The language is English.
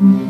Mm-hmm.